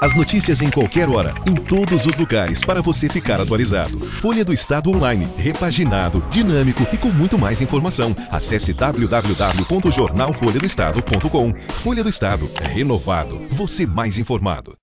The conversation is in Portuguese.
As notícias em qualquer hora, em todos os lugares, para você ficar atualizado. Folha do Estado Online, repaginado, dinâmico e com muito mais informação. Acesse www.jornalfolhadoestado.com. Folha do Estado, renovado, você mais informado.